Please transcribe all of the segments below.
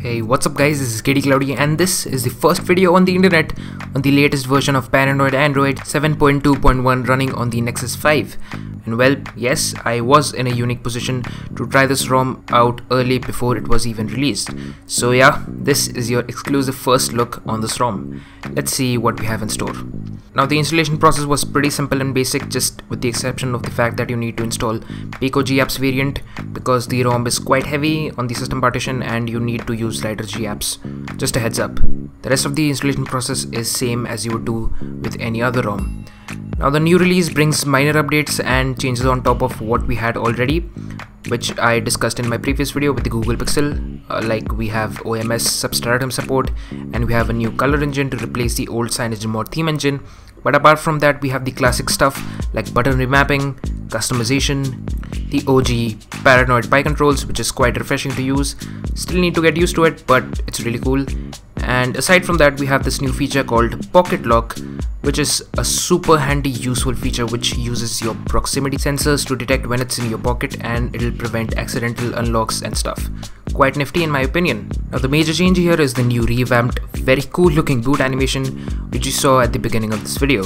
Hey, what's up guys, this is KD Cloudy and this is the first video on the internet on the latest version of Paranoid Android 7.2.1 running on the Nexus 5. And well, yes, I was in a unique position to try this ROM out early before it was even released. So yeah, this is your exclusive first look on this ROM. Let's see what we have in store. Now the installation process was pretty simple and basic just with the exception of the fact that you need to install Pico GApps variant because the ROM is quite heavy on the system partition and you need to use lighter GApps. Just a heads up. The rest of the installation process is same as you would do with any other ROM. Now the new release brings minor updates and changes on top of what we had already which I discussed in my previous video with the Google Pixel uh, like we have OMS substratum support and we have a new color engine to replace the old CyanogenMod theme engine but apart from that we have the classic stuff like button remapping, customization, the OG Paranoid Pie controls which is quite refreshing to use, still need to get used to it but it's really cool and aside from that we have this new feature called Pocket Lock which is a super handy useful feature which uses your proximity sensors to detect when it's in your pocket and it'll prevent accidental unlocks and stuff. Quite nifty in my opinion. Now the major change here is the new revamped, very cool looking boot animation which you saw at the beginning of this video.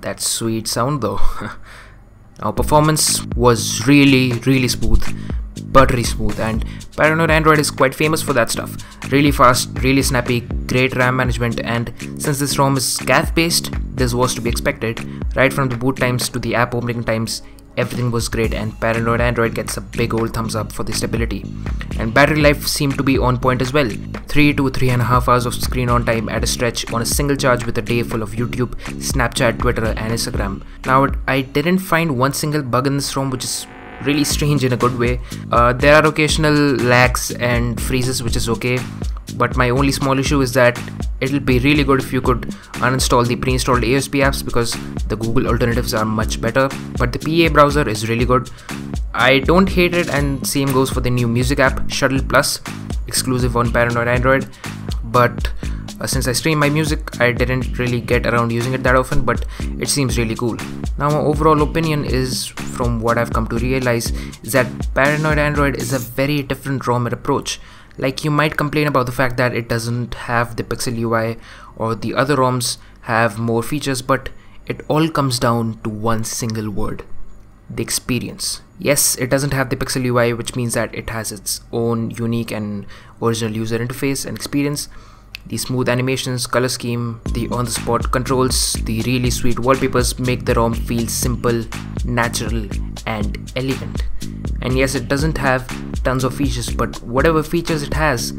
That sweet sound though. Our performance was really really smooth buttery smooth and Paranoid Android is quite famous for that stuff. Really fast, really snappy, great RAM management and since this ROM is CAF based, this was to be expected. Right from the boot times to the app opening times, everything was great and Paranoid Android gets a big old thumbs up for the stability. And battery life seemed to be on point as well. 3 to 3.5 hours of screen on time at a stretch on a single charge with a day full of YouTube, Snapchat, Twitter and Instagram. Now I didn't find one single bug in this ROM which is really strange in a good way. Uh, there are occasional lags and freezes, which is okay. But my only small issue is that it'll be really good if you could uninstall the pre-installed AOSP apps because the Google alternatives are much better. But the PA browser is really good. I don't hate it, and same goes for the new music app Shuttle Plus, exclusive on Paranoid Android. But uh, since I stream my music, I didn't really get around using it that often, but it seems really cool. Now, my overall opinion is, from what I've come to realize, is that Paranoid Android is a very different ROM approach. Like, you might complain about the fact that it doesn't have the Pixel UI or the other ROMs have more features, but it all comes down to one single word the experience. Yes, it doesn't have the Pixel UI, which means that it has its own unique and original user interface and experience the smooth animations, color scheme, the on-the-spot controls, the really sweet wallpapers make the ROM feel simple, natural and elegant. And yes, it doesn't have tons of features, but whatever features it has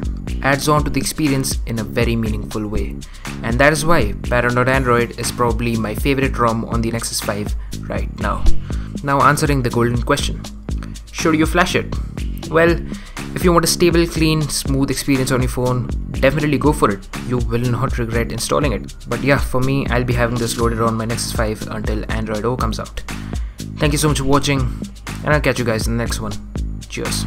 adds on to the experience in a very meaningful way. And that is why Paranoid Android is probably my favorite ROM on the Nexus 5 right now. Now answering the golden question. Should you flash it? Well, if you want a stable, clean, smooth experience on your phone, definitely go for it. You will not regret installing it. But yeah, for me, I'll be having this loaded on my Nexus 5 until Android O comes out. Thank you so much for watching, and I'll catch you guys in the next one. Cheers.